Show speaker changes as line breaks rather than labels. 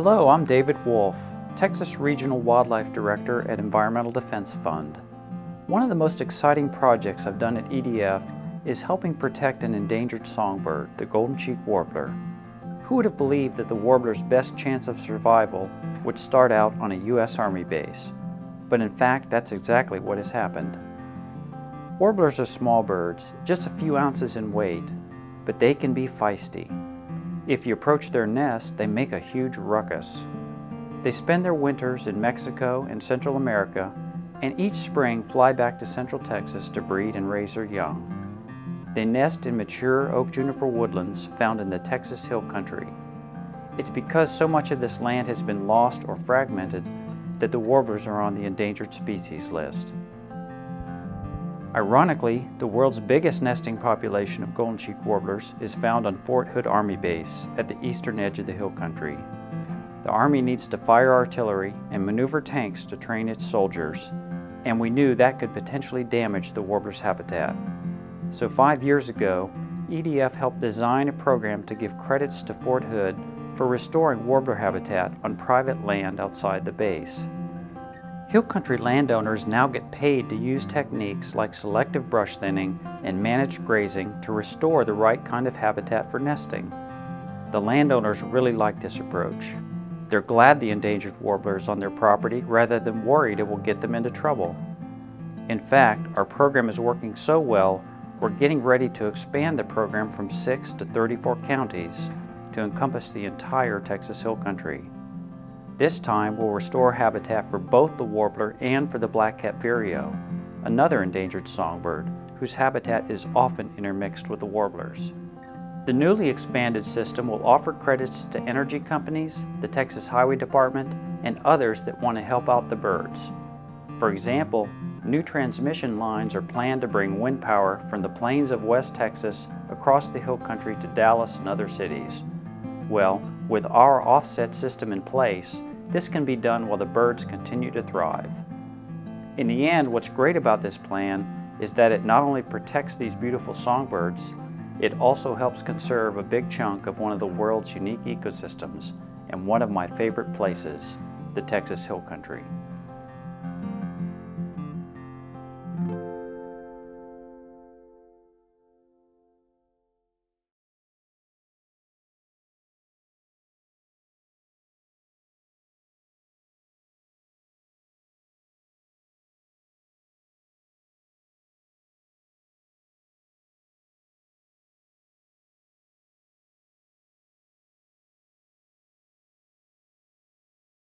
Hello, I'm David Wolf, Texas Regional Wildlife Director at Environmental Defense Fund. One of the most exciting projects I've done at EDF is helping protect an endangered songbird, the golden cheek warbler. Who would have believed that the warbler's best chance of survival would start out on a U.S. Army base? But in fact, that's exactly what has happened. Warblers are small birds, just a few ounces in weight, but they can be feisty. If you approach their nest, they make a huge ruckus. They spend their winters in Mexico and Central America, and each spring fly back to Central Texas to breed and raise their young. They nest in mature oak juniper woodlands found in the Texas Hill Country. It's because so much of this land has been lost or fragmented that the warblers are on the endangered species list. Ironically, the world's biggest nesting population of golden cheek warblers is found on Fort Hood Army Base at the eastern edge of the hill country. The Army needs to fire artillery and maneuver tanks to train its soldiers, and we knew that could potentially damage the warbler's habitat. So five years ago, EDF helped design a program to give credits to Fort Hood for restoring warbler habitat on private land outside the base. Hill country landowners now get paid to use techniques like selective brush thinning and managed grazing to restore the right kind of habitat for nesting. The landowners really like this approach. They're glad the endangered warbler is on their property rather than worried it will get them into trouble. In fact, our program is working so well, we're getting ready to expand the program from 6 to 34 counties to encompass the entire Texas Hill Country. This time we'll restore habitat for both the warbler and for the black-capped vireo, another endangered songbird whose habitat is often intermixed with the warblers. The newly expanded system will offer credits to energy companies, the Texas Highway Department, and others that want to help out the birds. For example, new transmission lines are planned to bring wind power from the plains of West Texas across the hill country to Dallas and other cities. Well, with our offset system in place, this can be done while the birds continue to thrive. In the end, what's great about this plan is that it not only protects these beautiful songbirds, it also helps conserve a big chunk of one of the world's unique ecosystems and one of my favorite places, the Texas Hill Country.